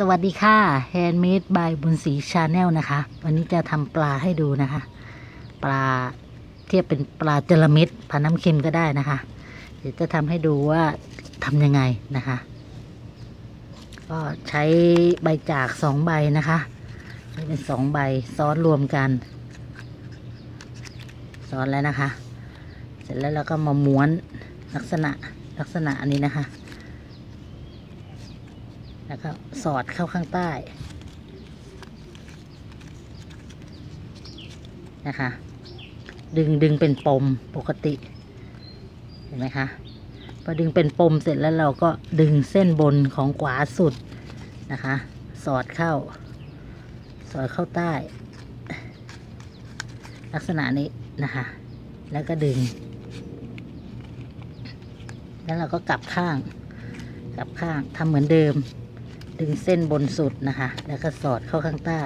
สวัสดีค่ะ Handmade by อุบลศรี Channel นะคะ วันนี้จะทำปลาให้ดูนะคะ ปลาเทียบเป็นปลาจะละเม็ดผัดน้ำเค็มก็ได้นะคะ เดี๋ยวจะทำให้ดูว่าทำยังไงนะคะ ก็ใช้ใบจากสองใบนะคะใช้เป็นสองใบซ้อนรวมกัน ซ้อนแล้วนะคะ เสร็จแล้วเราก็มาม้วนลักษณะลักษณะอันนี้นะคะ แล้วก็สอดเข้าข้างใต้นะคะ ดึงดึงเป็นปมปกติ เห็นไหมคะพอดึงเป็นปมเสร็จแล้วเราก็ดึงเส้นบนของขวาสุดนะคะ สอดเข้า สอดเข้าใต้ ลักษณะนี้นะคะ แล้วก็ดึง แล้วเราก็กลับข้าง กลับข้างทำเหมือนเดิม ดึงเส้นบนสุดนะคะ แล้วก็สอดเข้าข้างใต้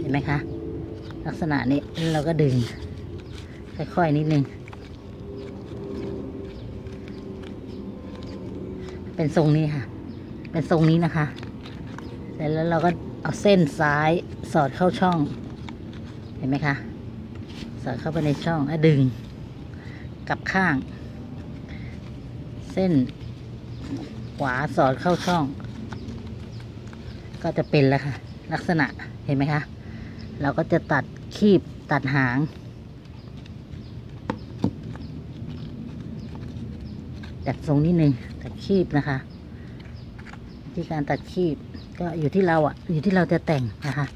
เห็นไหมคะ ลักษณะนี้แล้วเราก็ดึง ค่อยๆนิดนึง เป็นทรงนี้ค่ะ เป็นทรงนี้นะคะ เสร็จแล้วเราก็เอาเส้นซ้ายสอดเข้าช่อง เห็นไหมคะ สอดเข้าไปในช่องแล้วดึงกลับข้าง ส้น ขวาสอดเข้าช่อง ก็จะเป็นแล้วค่ะ ลักษณะเห็นไหมคะเราก็จะตัดคีบตัดหางจัดทรงนิดนึงตัดคีบนะคะ ที่การตัดคีบก็อยู่ที่เราอะอยู่ที่เราจะแต่งนะคะ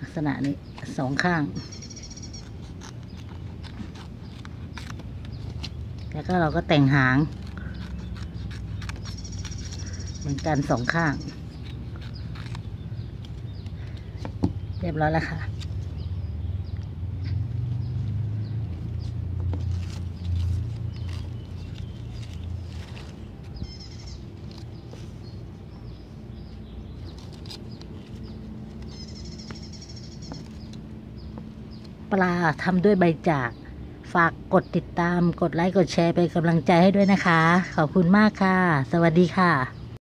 ลักษณะนี้สองข้างแล้วก็เราก็แต่งหาง เหมือนกันสองข้าง เรียบร้อยแล้วค่ะ ปลาทำด้วยใบจากฝากกดติดตาม กดไลค์ กดแชร์ เป็นกำลังใจให้ด้วยนะคะ ขอบคุณมากค่ะ สวัสดีค่ะ